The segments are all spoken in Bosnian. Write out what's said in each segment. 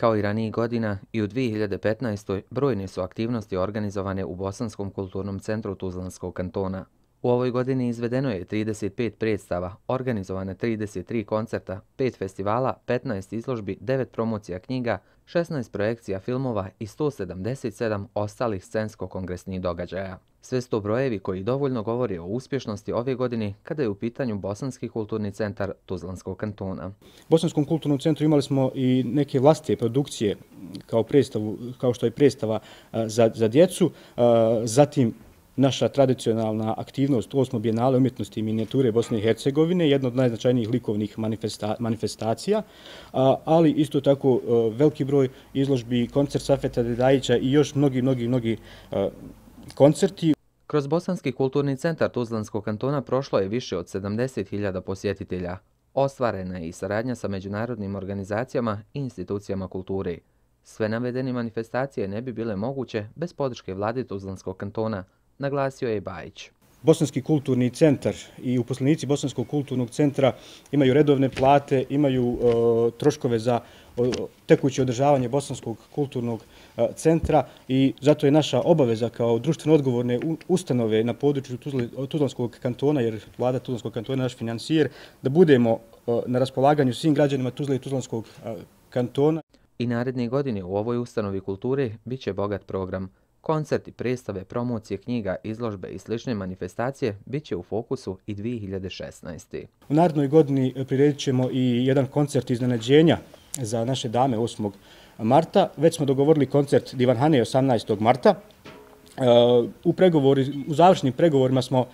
Kao i ranijih godina, i u 2015. brojne su aktivnosti organizovane u Bosanskom kulturnom centru Tuzlanskog kantona. U ovoj godini izvedeno je 35 predstava, organizovane 33 koncerta, 5 festivala, 15 izložbi, 9 promocija knjiga, 16 projekcija filmova i 177 ostalih scensko-kongresnih događaja. Sve sto brojevi koji dovoljno govori o uspješnosti ove godine kada je u pitanju Bosanski kulturni centar Tuzlanskog kantona. U Bosanskom kulturnom centru imali smo i neke vlastije produkcije kao, predstavu, kao što je predstava za, za djecu, zatim naša tradicionalna aktivnost u osmo bijenale umjetnosti i minijature Bosne i Hercegovine, jedna od najznačajnijih likovnih manifestacija, ali isto tako veliki broj izložbi, koncert Safeta Dedajića i još mnogi, mnogi, mnogi koncerti. Kroz Bosanski kulturni centar Tuzlanskog kantona prošlo je više od 70.000 posjetitelja. Ostvarena je i saradnja sa međunarodnim organizacijama i institucijama kulture. Sve navedene manifestacije ne bi bile moguće bez podrške vlade Tuzlanskog kantona, naglasio je Bajić. Bosanski kulturni centar i uposlenici Bosanskog kulturnog centra imaju redovne plate, imaju e, troškove za tekuće održavanje Bosanskog kulturnog e, centra i zato je naša obaveza kao društveno odgovorne ustanove na području Tuzlanskog kantona, jer vlada Tuzlanskog kantona je naš financijer, da budemo e, na raspolaganju svim građanima Tuzla i Tuzlanskog e, kantona. I naredne godine u ovoj ustanovi kulture bit će bogat program. Koncerti, predstave, promocije knjiga, izložbe i slične manifestacije bit će u fokusu i 2016. U narednoj godini e, priredit ćemo i jedan koncert iznenađenja za naše dame 8. marta. Već smo dogovorili koncert Divanhane 18. marta. E, u, pregovori, u završnim pregovorima smo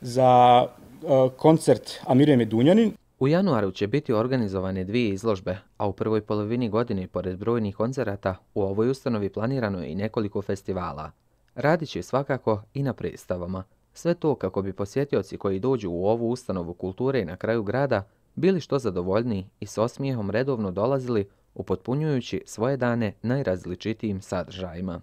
za e, koncert Amirije Medunjanin. U januaru će biti organizovane dvije izložbe, a u prvoj polovini godine, pored brojnih koncerata, u ovoj ustanovi planirano je i nekoliko festivala. Radit će svakako i na predstavama. Sve to kako bi posjetioci koji dođu u ovu ustanovu kulture na kraju grada bili što zadovoljni i s osmijehom redovno dolazili upotpunjujući svoje dane najrazličitijim sadržajima.